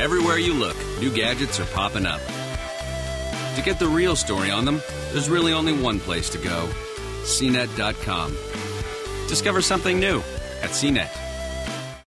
Everywhere you look, new gadgets are popping up. To get the real story on them, there's really only one place to go CNET.com. Discover something new at CNET.